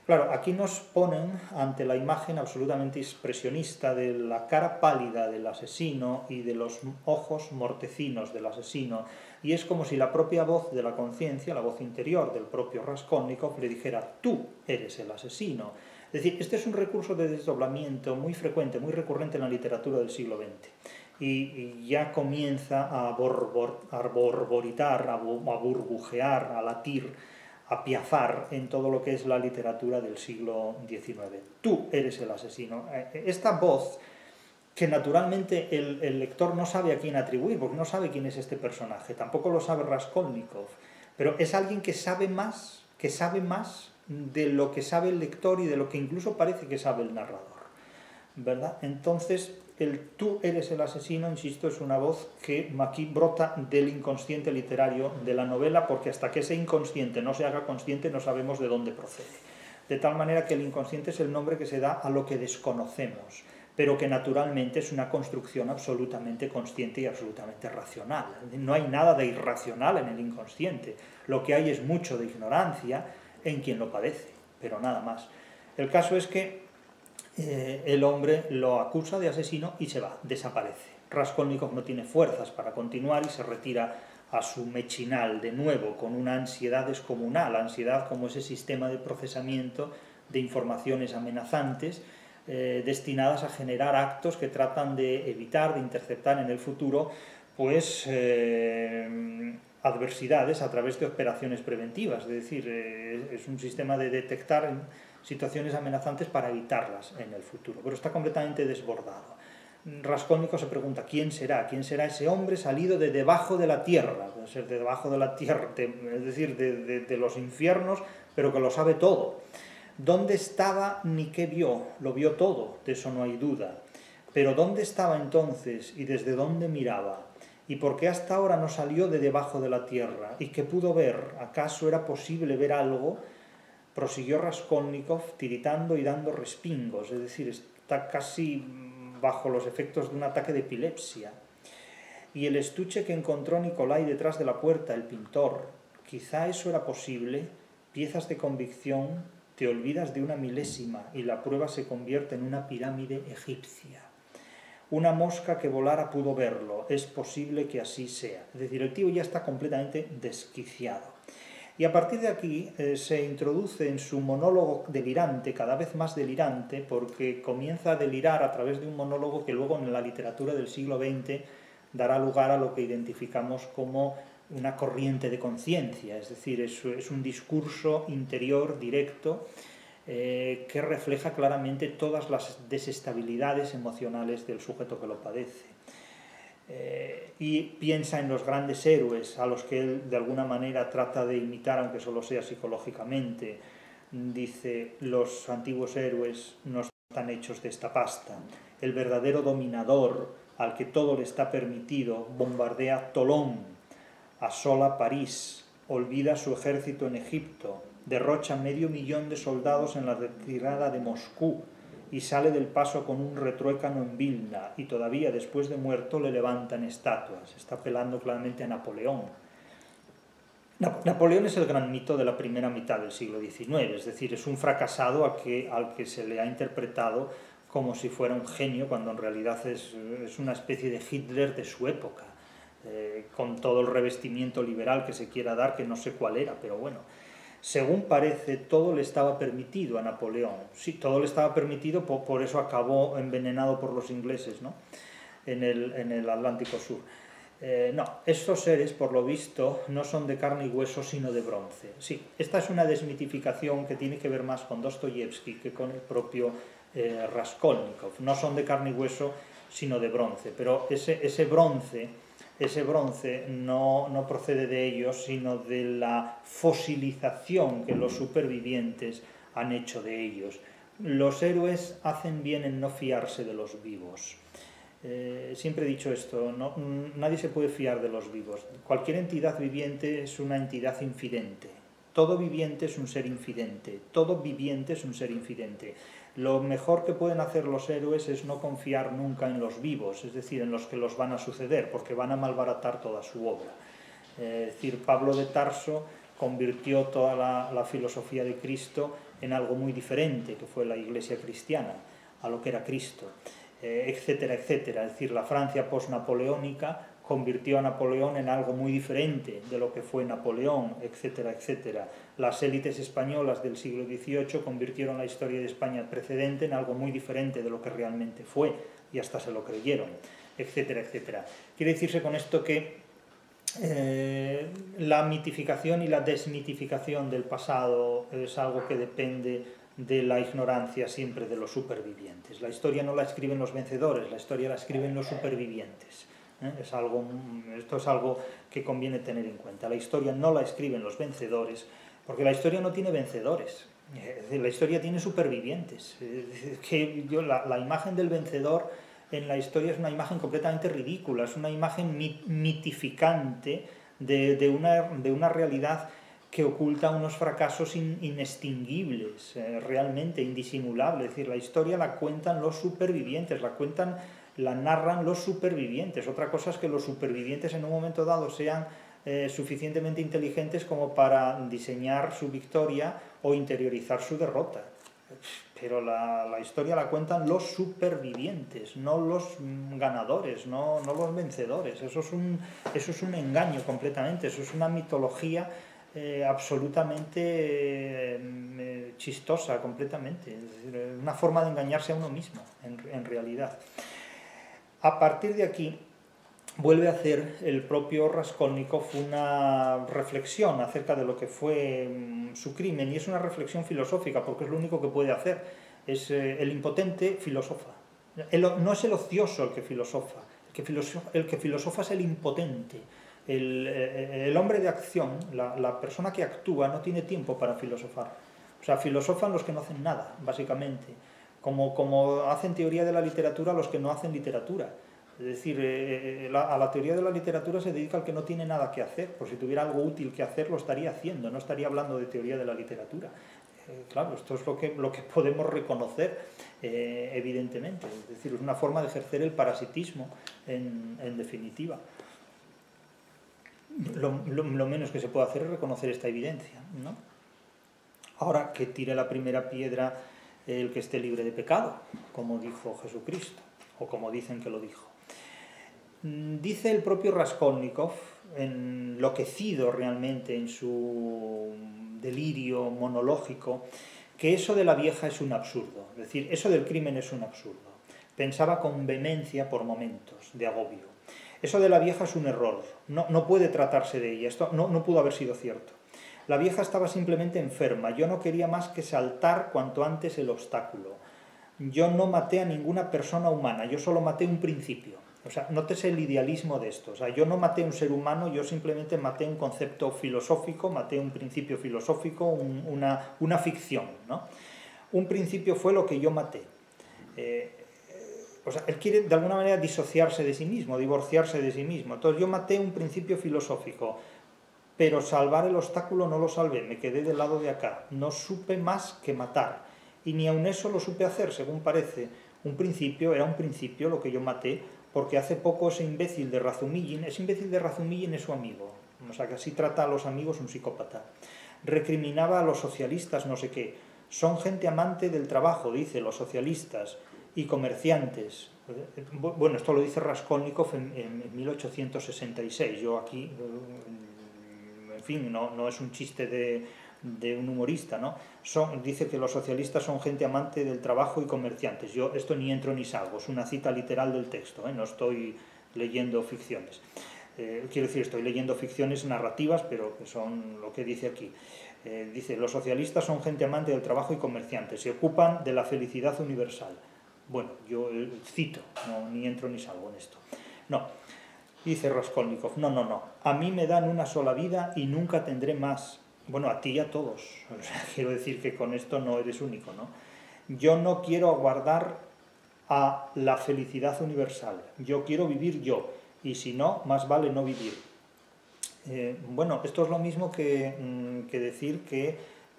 Claro, aquí nos ponen ante la imagen absolutamente expresionista de la cara pálida del asesino y de los ojos mortecinos del asesino, y es como si la propia voz de la conciencia, la voz interior del propio Raskolnikov, le dijera, tú eres el asesino. Es decir, este es un recurso de desdoblamiento muy frecuente, muy recurrente en la literatura del siglo XX. Y, ya comienza a, borbor, a borboritar, a burbujear, a latir a piafar en todo lo que es la literatura del siglo XIX. Tú eres el asesino. Eh, esta voz que naturalmente el, lector no sabe a quién atribuir, porque no sabe quién es este personaje, tampoco lo sabe Raskolnikov, pero es alguien que sabe más, que sabe más de lo que sabe el lector y de lo que incluso parece que sabe el narrador. ¿Verdad? Entonces, el tú eres el asesino, insisto, es una voz que aquí brota del inconsciente literario de la novela, porque hasta que ese inconsciente no se haga consciente no sabemos de dónde procede. De tal manera que el inconsciente es el nombre que se da a lo que desconocemos, pero que naturalmente es una construcción absolutamente consciente y absolutamente racional. No hay nada de irracional en el inconsciente, lo que hay es mucho de ignorancia en quien lo padece, pero nada más. El caso es que eh, el hombre lo acusa de asesino y se va, desaparece. Raskolnikov no tiene fuerzas para continuar y se retira a su mechinal de nuevo con una ansiedad descomunal, ansiedad como ese sistema de procesamiento de informaciones amenazantes eh, destinadas a generar actos que tratan de evitar, de interceptar en el futuro, pues eh, adversidades a través de operaciones preventivas. Es decir, es un sistema de detectar situaciones amenazantes para evitarlas en el futuro, pero está completamente desbordado. Rascónico se pregunta, ¿quién será? ¿Quién será ese hombre salido de debajo de la tierra? Puede ser de debajo de la tierra, es decir, de, de los infiernos, pero que lo sabe todo. ¿Dónde estaba ni qué vio? Lo vio todo, de eso no hay duda. Pero ¿dónde estaba entonces y desde dónde miraba? ¿Y por qué hasta ahora no salió de debajo de la tierra? ¿Y qué pudo ver? ¿Acaso era posible ver algo? prosiguió Raskolnikov tiritando y dando respingos, es decir, está casi bajo los efectos de un ataque de epilepsia. Y el estuche que encontró Nicolai detrás de la puerta, el pintor, quizá eso era posible, piezas de convicción, te olvidas de una milésima y la prueba se convierte en una pirámide egipcia. Una mosca que volara pudo verlo, es posible que así sea. Es decir, el tío ya está completamente desquiciado. Y a partir de aquí eh, se introduce en su monólogo delirante, cada vez más delirante, porque comienza a delirar a través de un monólogo que luego en la literatura del siglo XX dará lugar a lo que identificamos como una corriente de conciencia, es decir, es, es, un discurso interior directo eh, que refleja claramente todas las desestabilidades emocionales del sujeto que lo padece. Eh, y piensa en los grandes héroes a los que él de alguna manera trata de imitar, aunque solo sea psicológicamente. Dice, los antiguos héroes no están hechos de esta pasta. El verdadero dominador, al que todo le está permitido, bombardea Tolón, asola París, olvida su ejército en Egipto, derrocha medio millón de soldados en la retirada de Moscú, y sale del paso con un retruécano en Vilna y todavía después de muerto le levantan estatuas. Está apelando claramente a Napoleón. Napoleón es el gran mito de la primera mitad del siglo XIX, es decir, es un fracasado al que, al que se le ha interpretado como si fuera un genio, cuando en realidad es, una especie de Hitler de su época, eh, con todo el revestimiento liberal que se quiera dar, que no sé cuál era, pero bueno. Según parece, todo le estaba permitido a Napoleón. Sí, todo le estaba permitido, por, eso acabó envenenado por los ingleses ¿no? en, el, Atlántico Sur. Eh, no, estos seres, por lo visto, no son de carne y hueso, sino de bronce. Sí, esta es una desmitificación que tiene que ver más con Dostoyevsky que con el propio eh, Raskolnikov. No son de carne y hueso, sino de bronce. Pero ese bronce, ese bronce no, procede de ellos, sino de la fosilización que los supervivientes han hecho de ellos. Los héroes hacen bien en no fiarse de los vivos. Eh, siempre he dicho esto, nadie se puede fiar de los vivos. Cualquier entidad viviente es una entidad infidente. Todo viviente es un ser infidente. Todo viviente es un ser infidente. Lo mejor que pueden hacer los héroes es no confiar nunca en los vivos, es decir, en los que los van a suceder, porque van a malbaratar toda su obra. Decir, Pablo de Tarso convirtió toda la, la filosofía de Cristo en algo muy diferente, que fue la iglesia cristiana, a lo que era Cristo. Eh, etcétera, etcétera. Es decir, la Francia post-napoleónica convirtió a Napoleón en algo muy diferente de lo que fue Napoleón, etcétera, etcétera. Las élites españolas del siglo XVIII convirtieron la historia de España precedente en algo muy diferente de lo que realmente fue, y hasta se lo creyeron, etcétera, etcétera. Quiere decirse con esto que eh, la mitificación y la desmitificación del pasado es algo que depende de la ignorancia siempre de los supervivientes. La historia no la escriben los vencedores, la historia la escriben los supervivientes. ¿Eh? Es algo, esto es algo que conviene tener en cuenta. La historia no la escriben los vencedores, porque la historia no tiene vencedores. la historia tiene supervivientes. que yo, la, imagen del vencedor en la historia es una imagen completamente ridícula, es una imagen mitificante de, una, de una realidad que oculta unos fracasos inextinguibles, eh, realmente indisimulables. Es decir, la historia la cuentan los supervivientes, la cuentan, la narran los supervivientes. Otra cosa es que los supervivientes en un momento dado sean eh, suficientemente inteligentes como para diseñar su victoria o interiorizar su derrota. Pero la, la historia la cuentan los supervivientes, no los ganadores, no, no los vencedores. Eso es, un, eso es un engaño completamente, eso es una mitología eh, absolutamente eh, chistosa, completamente. Es una forma de engañarse a uno mismo, en, realidad. A partir de aquí, vuelve a hacer el propio Raskolnikov una reflexión acerca de lo que fue mm, su crimen, y es una reflexión filosófica, porque es lo único que puede hacer. Es eh, el impotente filosofa. no es el ocioso el que filosofa, el que filosofa, el que filosofa es el impotente eh, el, hombre de acción, la, persona que actúa, no tiene tiempo para filosofar. O sea, filosofan los que no hacen nada, básicamente. Como, como hacen teoría de la literatura los que no hacen literatura. Es decir, eh, eh, a la teoría de la literatura se dedica al que no tiene nada que hacer. Por si tuviera algo útil que hacer, lo estaría haciendo, no estaría hablando de teoría de la literatura. claro, esto es lo que, lo que podemos reconocer, evidentemente. Es decir, es una forma de ejercer el parasitismo, en, en definitiva lo, menos que se puede hacer es reconocer esta evidencia. ¿no? Ahora que tire la primera piedra el que esté libre de pecado, como dijo Jesucristo, o como dicen que lo dijo. Mm, dice el propio Raskolnikov, enloquecido realmente en su delirio monológico, que eso de la vieja es un absurdo, es decir, eso del crimen es un absurdo. Pensaba con vehemencia por momentos de agobio. Eso de la vieja es un error, no, no puede tratarse de ella, esto no, no pudo haber sido cierto. La vieja estaba simplemente enferma, yo no quería más que saltar cuanto antes el obstáculo. Yo no maté a ninguna persona humana, yo solo maté un principio. O sea, nótese el idealismo de esto. O sea, yo no maté un ser humano, yo simplemente maté un concepto filosófico, maté un principio filosófico, una, una, ficción. ¿no? Un principio fue lo que yo maté. Eh, o sea, él quiere de alguna manera disociarse de sí mismo, divorciarse de sí mismo. Entonces yo maté un principio filosófico, pero salvar el obstáculo no lo salvé, me quedé del lado de acá. No supe más que matar. Y ni aun eso lo supe hacer, según parece. Un principio era un principio lo que yo maté, porque hace poco ese imbécil de Razumillin, ese imbécil de Razumillin es su amigo. O sea, que así trata a los amigos un psicópata. Recriminaba a los socialistas, no sé qué. Son gente amante del trabajo, dice, los socialistas y comerciantes. Bueno, esto lo dice Raskolnikov en, 1866. Yo aquí, en fin, no, no es un chiste de, un humorista, ¿no? Son, dice que los socialistas son gente amante del trabajo y comerciantes. Yo esto ni entro ni salgo, es una cita literal del texto, ¿eh? no estoy leyendo ficciones. Eh, quiero decir, estoy leyendo ficciones narrativas, pero que son lo que dice aquí. Eh, dice, los socialistas son gente amante del trabajo y comerciantes, se ocupan de la felicidad universal. Bueno, yo cito, no, ni entro ni salgo en esto. No, dice Raskolnikov, no, no, no, a mí me dan una sola vida y nunca tendré más bueno, a ti y a todos. quiero decir que con esto no eres único, ¿no? Yo no quiero aguardar a la felicidad universal. Yo quiero vivir yo. Y si no, más vale no vivir. Eh, bueno, esto es lo mismo que, mm, decir que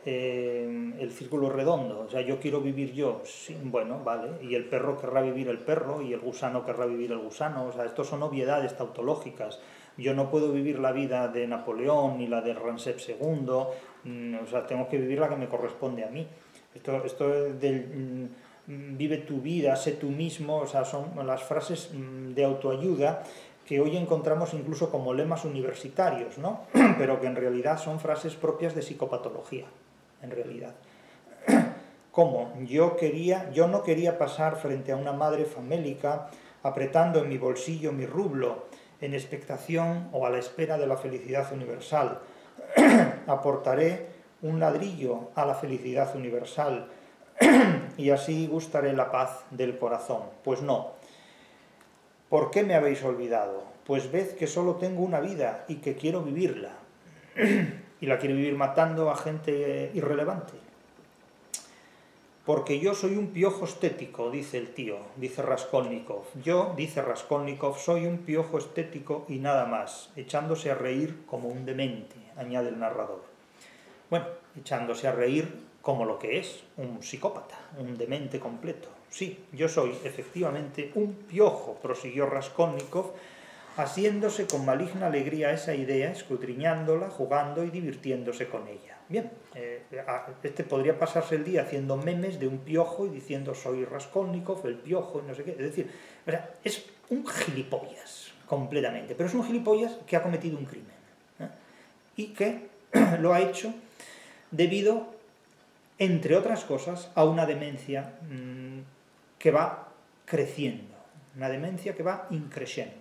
el círculo redondo. O sea, yo quiero vivir yo. Bueno, vale. Y el perro querrá vivir el perro y el gusano querrá vivir el gusano. O sea, estos son obviedades tautológicas yo no puedo vivir la vida de Napoleón ni la de Ramsés II, mm, o sea, tengo que vivir la que me corresponde a mí. Esto, esto del mm, vive tu vida, sé tú mismo, o sea, son las frases mm, de autoayuda que hoy encontramos incluso como lemas universitarios, ¿no? pero que en realidad son frases propias de psicopatología, en realidad. ¿Cómo? Yo, quería, yo no quería pasar frente a una madre famélica apretando en mi bolsillo mi rublo, en expectación o a la espera de la felicidad universal. Aportaré un ladrillo a la felicidad universal y así gustaré la paz del corazón. Pues no. ¿Por qué me habéis olvidado? Pues ved que solo tengo una vida y que quiero vivirla. Y la quiero vivir matando a gente irrelevante. Porque yo soy un piojo estético, dice el tío, dice Raskolnikov. Yo, dice Raskolnikov, soy un piojo estético y nada más, echándose a reír como un demente, añade el narrador. Bueno, echándose a reír como lo que es, un psicópata, un demente completo. Sí, yo soy efectivamente un piojo, prosiguió Raskolnikov, haciéndose con maligna alegría esa idea, escudriñándola, jugando y divirtiéndose con ella. Bien, eh, este podría pasarse el día haciendo memes de un piojo y diciendo soy Raskolnikov, el piojo, y no sé qué. Es decir, es un gilipollas, completamente, pero es un gilipollas que ha cometido un crimen ¿eh? y que lo ha hecho debido, entre otras cosas, a una demencia mm, que va creciendo, una demencia que va increciendo.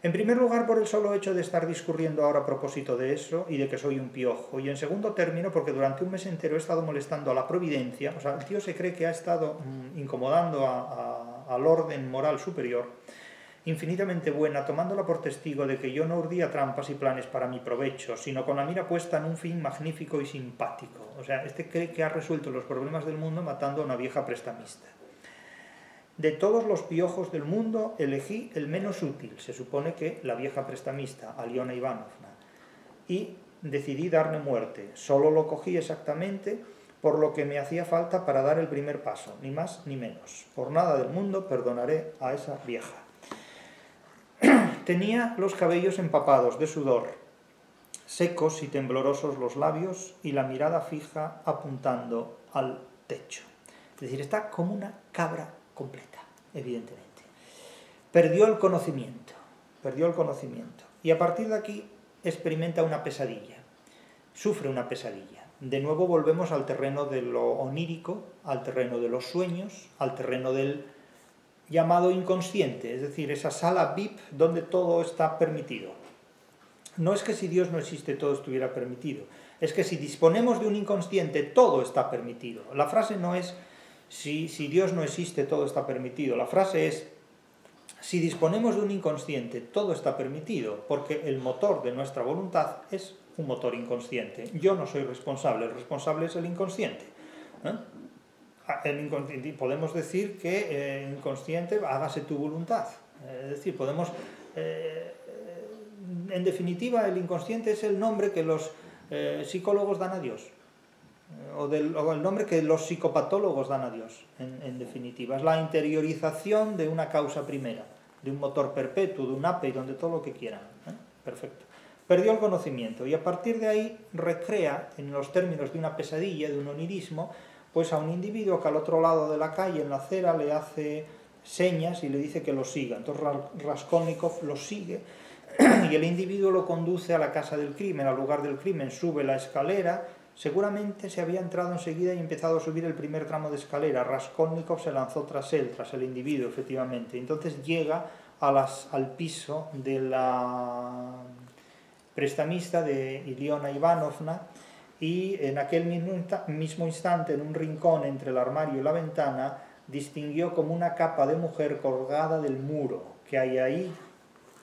En primer lugar, por el solo hecho de estar discurriendo ahora a propósito de eso y de que soy un piojo. Y en segundo término, porque durante un mes entero he estado molestando a la providencia, o sea, el tío se cree que ha estado mm, incomodando al orden moral superior, infinitamente buena, tomándola por testigo de que yo no urdía trampas y planes para mi provecho, sino con la mira puesta en un fin magnífico y simpático. O sea, este cree que ha resuelto los problemas del mundo matando a una vieja prestamista. De todos los piojos del mundo elegí el menos útil, se supone que la vieja prestamista, Aliona Ivanovna, y decidí darle muerte. Solo lo cogí exactamente por lo que me hacía falta para dar el primer paso, ni más ni menos. Por nada del mundo perdonaré a esa vieja. Tenía los cabellos empapados de sudor, secos y temblorosos los labios y la mirada fija apuntando al techo. Es decir, está como una cabra completa, evidentemente. Perdió el conocimiento, perdió el conocimiento. Y a partir de aquí experimenta una pesadilla, sufre una pesadilla. De nuevo volvemos al terreno de lo onírico, al terreno de los sueños, al terreno del llamado inconsciente, es decir, esa sala VIP donde todo está permitido. No es que si Dios no existe todo estuviera permitido, es que si disponemos de un inconsciente todo está permitido. La frase no es si, Dios no existe, todo está permitido. La frase es, si disponemos de un inconsciente, todo está permitido, porque el motor de nuestra voluntad es un motor inconsciente. Yo no soy responsable, el responsable es el inconsciente. ¿eh? Ah, el inconsciente podemos decir que el inconsciente hágase tu voluntad. Es decir, podemos... Eh, en definitiva, el inconsciente es el nombre que los eh, psicólogos dan a Dios o, el nombre que los psicopatólogos dan a Dios, en, definitiva. Es la interiorización de una causa primera, de un motor perpetuo, de un API, donde todo lo que quieran. ¿eh? Perfecto. Perdió el conocimiento y a partir de ahí recrea, en los términos de una pesadilla, de un onirismo, pues a un individuo que al otro lado de la calle, en la acera, le hace señas y le dice que lo siga. Entonces Raskolnikov lo sigue y el individuo lo conduce a la casa del crimen, al lugar del crimen, sube la escalera, seguramente se había entrado enseguida y empezado a subir el primer tramo de escalera. Raskolnikov se lanzó tras él, tras el individuo, efectivamente. Entonces llega a al piso de la prestamista de Iliona Ivanovna y en aquel mismo instante, en un rincón entre el armario y la ventana, distinguió como una capa de mujer colgada del muro. ¿Qué hay ahí?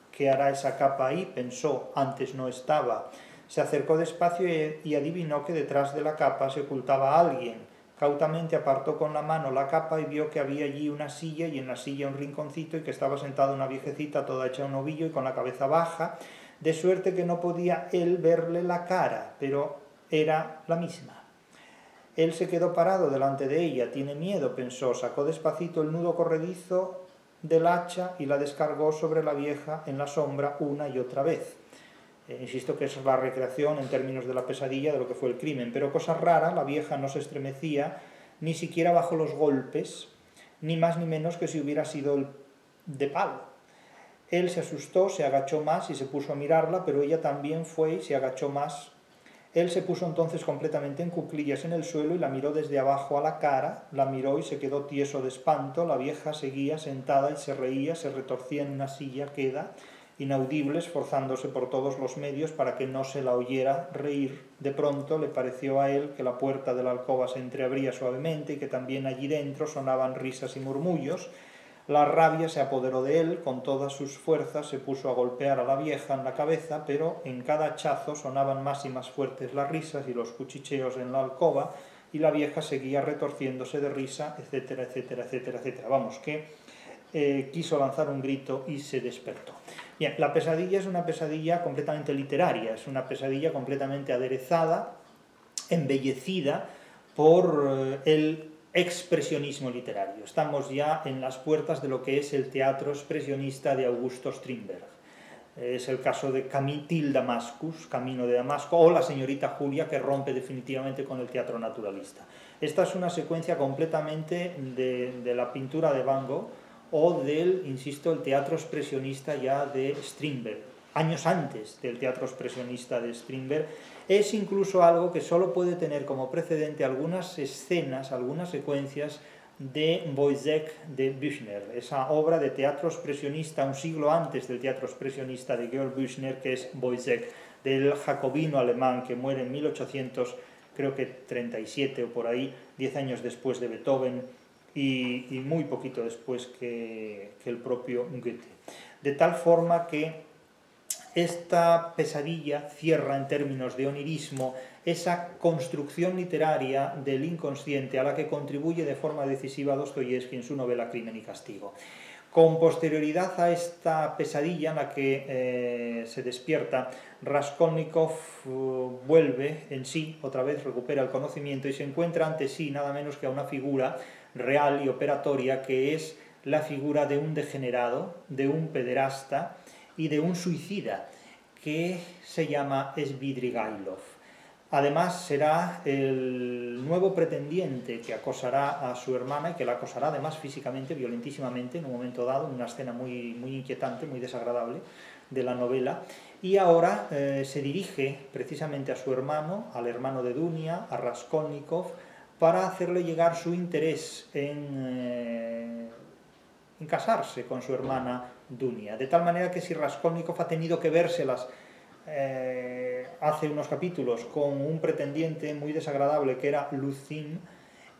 ¿Qué hará esa capa ahí? Pensó, antes no estaba. Se acercó despacio y adivinó que detrás de la capa se ocultaba alguien. Cautamente apartó con la mano la capa y vio que había allí una silla y en la silla un rinconcito y que estaba sentada una viejecita toda hecha un ovillo y con la cabeza baja, de suerte que no podía él verle la cara, pero era la misma. Él se quedó parado delante de ella, tiene miedo, pensó, sacó despacito el nudo corredizo del hacha y la descargó sobre la vieja en la sombra una y otra vez. Eh, insisto que es la recreación en términos de la pesadilla de lo que fue el crimen, pero cosa rara, la vieja no se estremecía ni siquiera bajo los golpes, ni más ni menos que si hubiera sido de palo. Él se asustó, se agachó más y se puso a mirarla, pero ella también fue y se agachó más él se puso entonces completamente en cuclillas en el suelo y la miró desde abajo a la cara, la miró y se quedó tieso de espanto, la vieja seguía sentada y se reía, se retorcía en una silla queda, inaudible, esforzándose por todos los medios para que no se la oyera reír. De pronto le pareció a él que la puerta de la alcoba se entreabría suavemente y que también allí dentro sonaban risas y murmullos, la rabia se apoderó de él, con todas sus fuerzas se puso a golpear a la vieja en la cabeza, pero en cada hachazo sonaban más y más fuertes las risas y los cuchicheos en la alcoba, y la vieja seguía retorciéndose de risa, etcétera, etcétera, etcétera, etcétera. Vamos, que eh, quiso lanzar un grito y se despertó. Bien, la pesadilla es una pesadilla completamente literaria, es una pesadilla completamente aderezada, embellecida por eh, el expresionismo literario. Estamos ya en las puertas de lo que es el teatro expresionista de Augusto Strindberg. Es el caso de Camitil Damascus, Camino de Damasco, o la señorita Julia, que rompe definitivamente con el teatro naturalista. Esta es una secuencia completamente de la pintura de Van Gogh o del, insisto, el teatro expresionista ya de Strindberg, años antes del teatro expresionista de Strindberg, es incluso algo que solo puede tener como precedente algunas escenas, algunas secuencias de Wojciech de Büchner, esa obra de teatro expresionista un siglo antes del teatro expresionista de Georg Büchner, que es Wojciech, del jacobino alemán que muere en 1800, creo que 37 o por ahí, 10 años después de Beethoven y, muy poquito después que, el propio Goethe. De tal forma que esta pesadilla cierra en términos de onirismo esa construcción literaria del inconsciente a la que contribuye de forma decisiva Dostoyevsky en su novela Crimen y Castigo. Con posterioridad a esta pesadilla en la que eh, se despierta, Raskolnikov uh, vuelve en sí, otra vez recupera el conocimiento y se encuentra ante sí nada menos que a una figura real y operatoria que es la figura de un degenerado, de un pederasta, y de un suicida que se llama Svidrigailov. Además será el nuevo pretendiente que acosará a su hermana y que la acosará además físicamente, violentísimamente, en un momento dado, en una escena muy, muy inquietante, muy desagradable de la novela. Y ahora eh, se dirige precisamente a su hermano, al hermano de Dunia, a Raskolnikov, para hacerle llegar su interés en, eh, en casarse con su hermana Dunia. De tal manera que si Raskolnikov ha tenido que vérselas eh, hace unos capítulos con un pretendiente muy desagradable que era Luzin,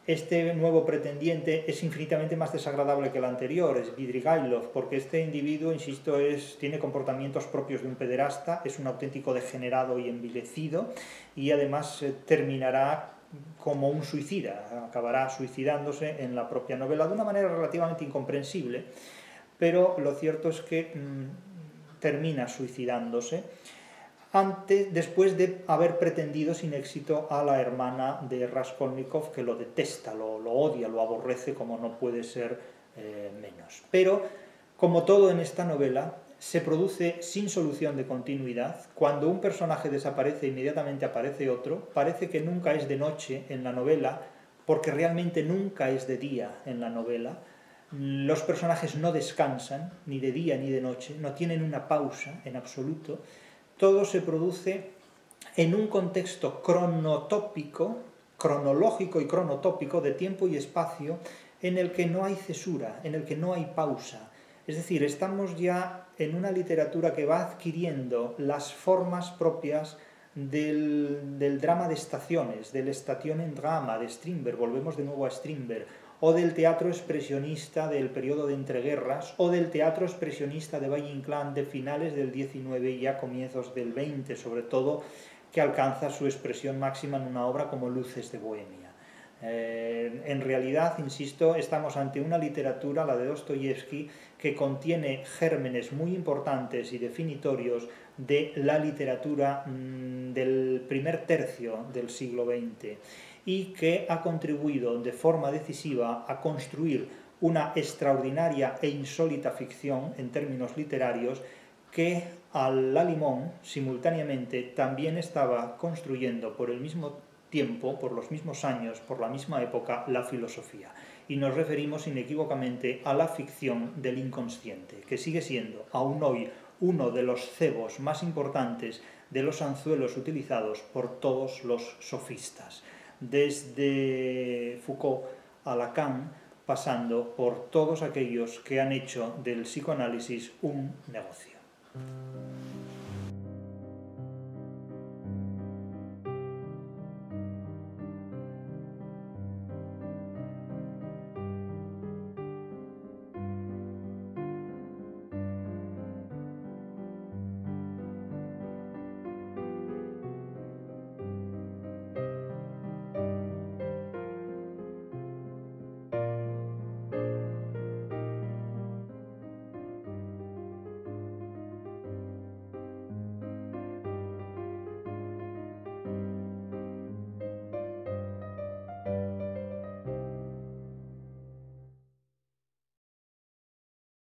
este nuevo pretendiente es infinitamente más desagradable que el anterior, es Vidrigailov, porque este individuo, insisto, es, tiene comportamientos propios de un pederasta, es un auténtico degenerado y envilecido, y además eh, terminará como un suicida, acabará suicidándose en la propia novela de una manera relativamente incomprensible, pero lo cierto es que mm, termina suicidándose antes, después de haber pretendido sin éxito a la hermana de Raskolnikov, que lo detesta, lo, odia, lo aborrece como no puede ser eh, menos. Pero, como todo en esta novela, se produce sin solución de continuidad. Cuando un personaje desaparece, inmediatamente aparece otro. Parece que nunca es de noche en la novela, porque realmente nunca es de día en la novela. Los personajes no descansan, ni de día ni de noche, no tienen una pausa en absoluto. Todo se produce en un contexto cronotópico, cronológico y cronotópico de tiempo y espacio en el que no hay cesura, en el que no hay pausa. Es decir, estamos ya en una literatura que va adquiriendo las formas propias del, drama de estaciones, del estación en drama de Strindberg, volvemos de nuevo a Strindberg, o del teatro expresionista del periodo de entreguerras, o del teatro expresionista de Valle Inclán de finales del 19 y ya comienzos del 20, sobre todo, que alcanza su expresión máxima en una obra como Luces de Bohemia. Eh, en realidad, insisto, estamos ante una literatura, la de Dostoyevsky, que contiene gérmenes muy importantes y definitorios de la literatura mm, del primer tercio del siglo XX y que ha contribuido de forma decisiva a construir una extraordinaria e insólita ficción en términos literarios que al la limón simultáneamente también estaba construyendo por el mismo tiempo, por los mismos años, por la misma época, la filosofía. Y nos referimos inequívocamente a la ficción del inconsciente, que sigue siendo aún hoy uno de los cebos más importantes de los anzuelos utilizados por todos los sofistas, desde Foucault a Lacan, pasando por todos aquellos que han hecho del psicoanálisis un negocio.